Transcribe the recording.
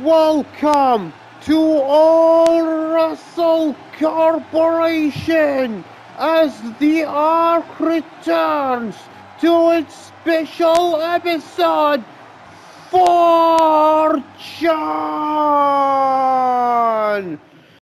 Welcome to All Russell Corporation as the Ark returns to its special episode four.